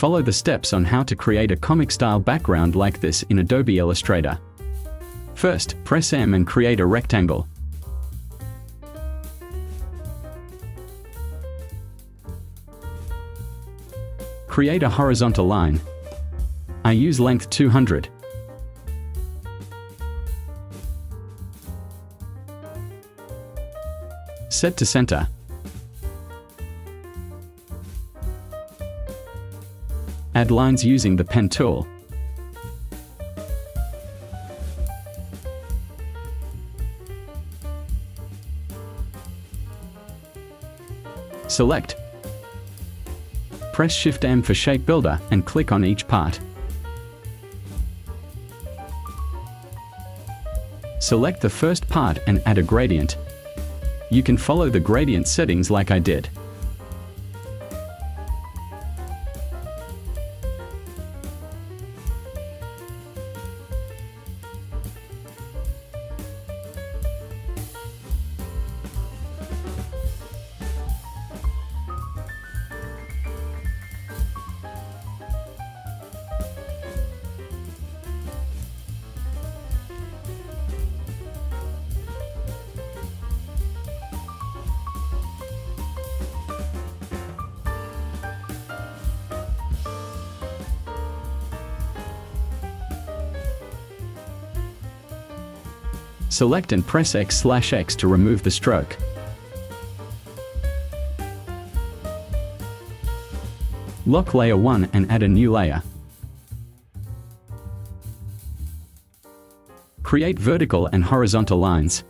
Follow the steps on how to create a comic-style background like this in Adobe Illustrator. First, press M and create a rectangle. Create a horizontal line. I use length 200. Set to center. Add lines using the pen tool. Select. Press Shift M for Shape Builder and click on each part. Select the first part and add a gradient. You can follow the gradient settings like I did. Select and press X slash X to remove the stroke. Lock layer 1 and add a new layer. Create vertical and horizontal lines.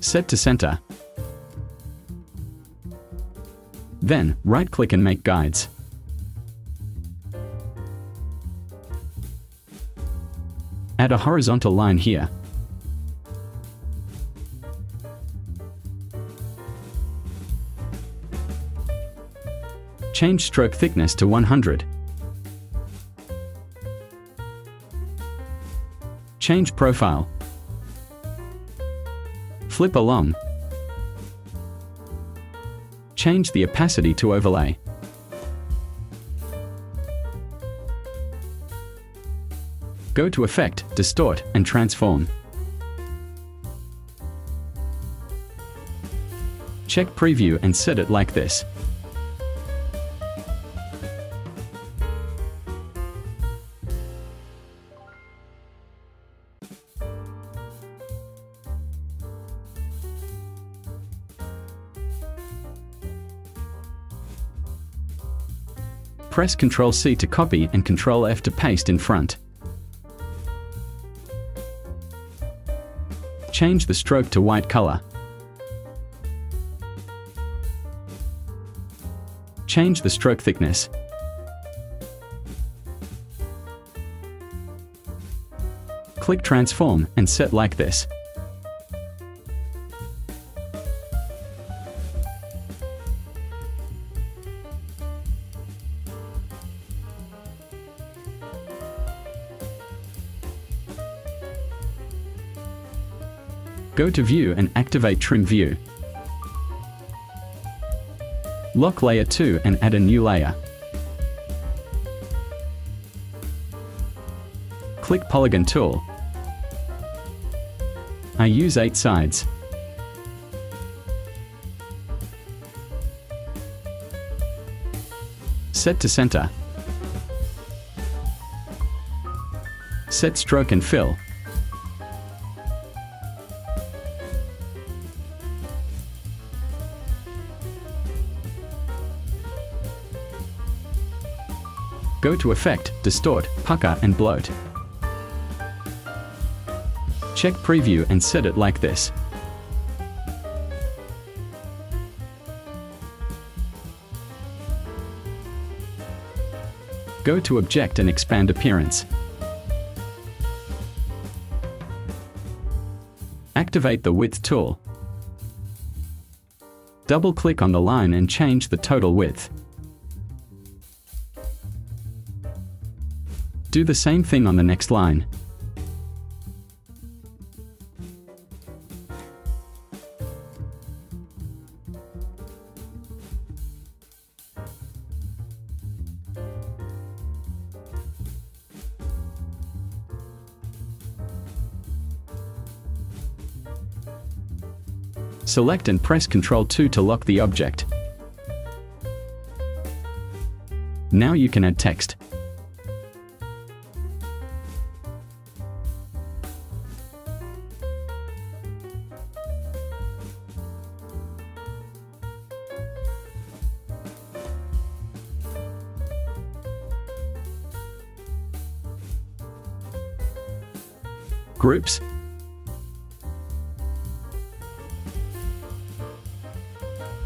Set to center. Then, right-click and make guides. Add a horizontal line here. Change stroke thickness to 100. Change profile. Flip along change the opacity to overlay. Go to Effect, Distort, and Transform. Check Preview and set it like this. Press Ctrl C to copy and Ctrl F to paste in front. Change the stroke to white color. Change the stroke thickness. Click Transform and set like this. Go to View and activate Trim View. Lock Layer 2 and add a new layer. Click Polygon tool. I use 8 sides. Set to center. Set stroke and fill. Go to Effect, Distort, Pucker and Bloat. Check Preview and set it like this. Go to Object and expand Appearance. Activate the Width tool. Double-click on the line and change the total width. Do the same thing on the next line. Select and press Ctrl-2 to lock the object. Now you can add text. Groups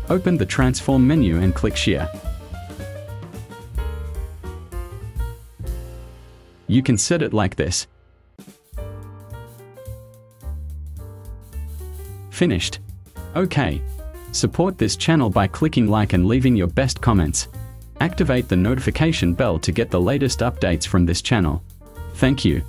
Open the Transform menu and click Shear. You can set it like this. Finished. OK. Support this channel by clicking like and leaving your best comments. Activate the notification bell to get the latest updates from this channel. Thank you.